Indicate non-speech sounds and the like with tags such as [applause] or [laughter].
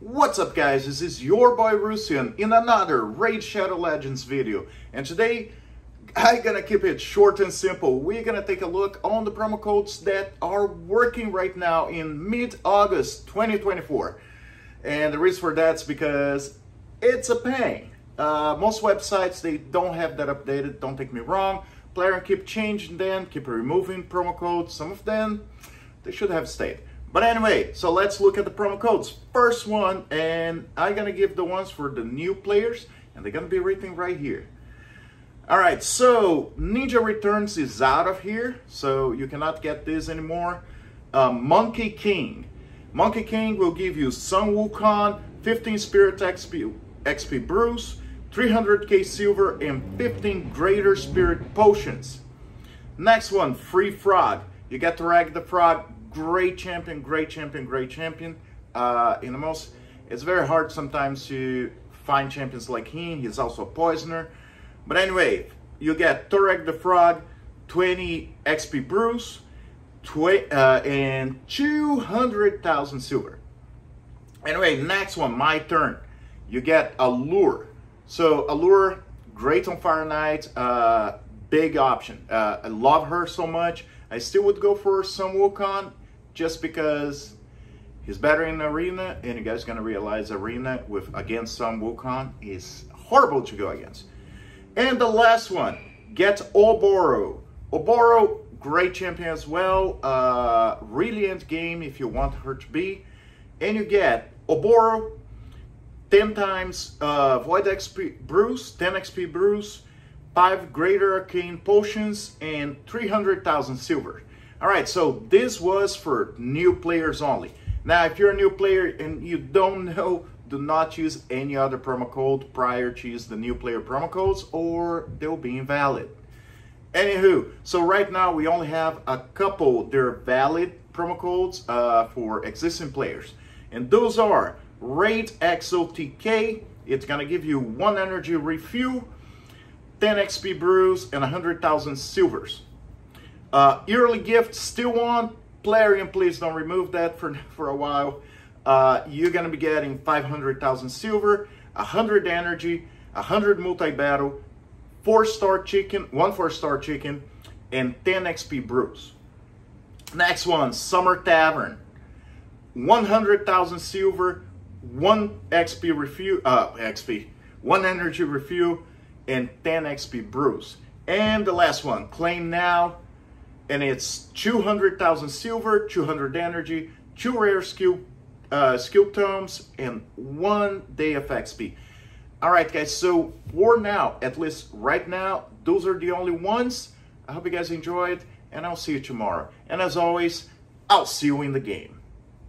What's up guys, this is your boy Rusian in another Raid Shadow Legends video. And today, I'm gonna keep it short and simple. We're gonna take a look on the promo codes that are working right now in mid-August 2024. And the reason for that's because it's a pain. Uh, most websites, they don't have that updated, don't take me wrong. Player keep changing them, keep removing promo codes. Some of them, they should have stayed. But anyway, so let's look at the promo codes. First one, and I'm gonna give the ones for the new players, and they're gonna be written right here. All right, so Ninja Returns is out of here, so you cannot get this anymore. Uh, Monkey King. Monkey King will give you Sun Wukong, 15 Spirit XP, XP brews, 300k silver, and 15 Greater Spirit Potions. Next one, Free Frog. You get Toragi the Frog great champion, great champion, great champion. Uh, in the most, it's very hard sometimes to find champions like him. He's also a poisoner. But anyway, you get Toragi the Frog, 20 XP brews, uh, and 200,000 silver. Anyway, next one, my turn. You get Alure. So Alure, great on Fire Knight, uh, big option. Uh, I love her so much. I still would go for Sun Wukong just because he's better in arena, and you guys gonna realize arena with against Sun Wukong is horrible to go against. And the last one, get Oboro. Oboro, great champion as well. Uh, really end game if you want her to be. And you get Oboro, 10 times uh, Void XP brews, 10 XP brews, 5 Greater Arcane Potions, and 300,000 silver. All right, so this was for new players only. Now, if you're a new player and you don't know, do not use any other promo code prior to use the new player promo codes or they'll be invalid. Anywho, so right now we only have a couple that are valid promo codes uh, for existing players. And those are Raid XOTK, it's gonna give you one energy refuel, 10 XP brews, and 100,000 silvers. Uh, yearly gift still on. Plarium, please don't remove that for, [laughs] for a while. Uh, you're going to be getting 500,000 silver, 100 energy, 100 multi-battle, 4-star chicken, 1 4-star chicken, and 10 XP brews. Next one, Summer Tavern. 100,000 silver, 1 XP refuel, uh, XP, 1 energy refuel, and 10 XP brews. And the last one, Claim Now, and it's 200,000 silver, 200 energy, two rare skill uh, skill tomes, and one day of XP. All right, guys, so for now, at least right now, those are the only ones. I hope you guys enjoyed, and I'll see you tomorrow. And as always, I'll see you in the game.